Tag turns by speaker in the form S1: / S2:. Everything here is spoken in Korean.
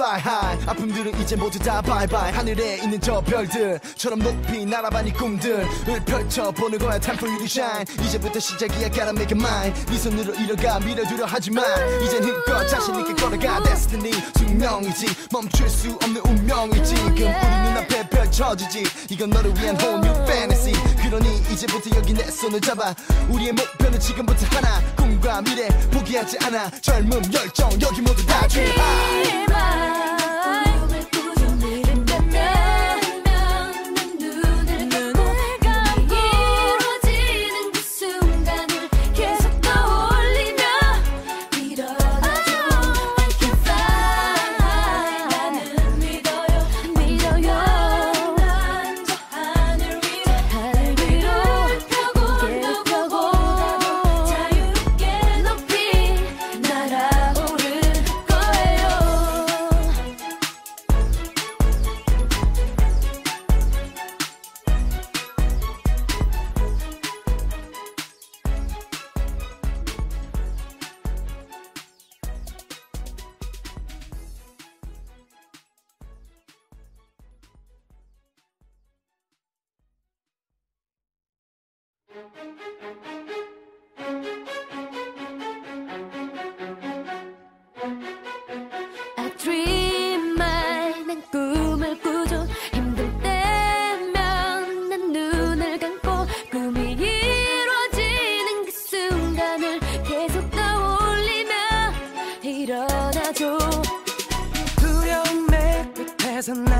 S1: fly high.
S2: 아픔들은 이제 모두 다 바이바이 하늘에 있는 저 별들처럼 높이 날아가니 꿈들을 펼쳐보는 거야. Time for you to shine. 이제부터 시작이야. Gotta make it mine 네 손으로 이뤄가 밀어주려 하지만 이젠 힘껏 자신 있게 걸어가. Destiny 숙명이지. 멈출 수 없는 운명이지. 지금 우리 눈앞에 펼쳐지지. 이건 너를 위한 whole new fantasy. 그러니 이제부터 여기 내 손을 잡아. 우리의 목표는 지금부터 하나. 꿈과 미래 포기하지 않아. 젊음 열정 여기 모두 다
S1: 주하
S3: as a night